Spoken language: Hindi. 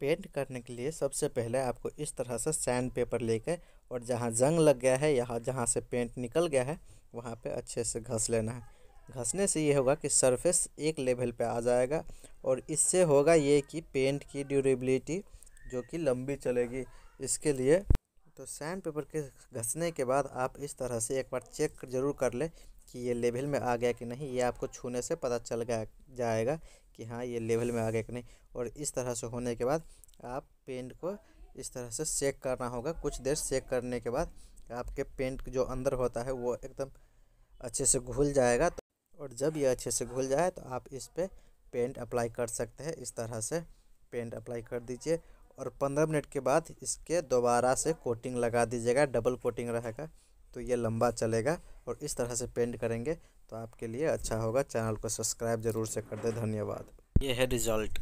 पेंट करने के लिए सबसे पहले आपको इस तरह से सैंड पेपर लेकर और जहाँ जंग लग गया है, यहाँ जहाँ से पेंट निकल गया है, वहाँ पे अच्छे से घस लेना है। घसने से ये होगा कि सरफेस एक लेवल पे आ जाएगा और इससे होगा ये कि पेंट की ड्यूरेबिलिटी जो कि लंबी चलेगी। इसके लिए तो सैंड पेपर के घसने के बाद आप इस तरह से एक बार चेक ज़रूर कर ले कि ये लेवल में आ गया कि नहीं, ये आपको छूने से पता चल गया, जाएगा कि हाँ ये लेवल में आ गया कि नहीं। और इस तरह से होने के बाद आप पेंट को इस तरह से सेक करना होगा। कुछ देर सेक करने के बाद आपके पेंट जो अंदर होता है, वो एकदम अच्छे से घुल जाएगा। तो और जब ये अच्छे से घुल जाए तो आप इस पर पे पेंट अप्लाई कर सकते हैं। इस तरह से पेंट अप्लाई कर दीजिए। और पंद्रह मिनट के बाद इसके दोबारा से कोटिंग लगा दीजिएगा, डबल कोटिंग रहेगा तो ये लंबा चलेगा। और इस तरह से पेंट करेंगे तो आपके लिए अच्छा होगा। चैनल को सब्सक्राइब ज़रूर से कर दे। धन्यवाद। ये है रिज़ल्ट।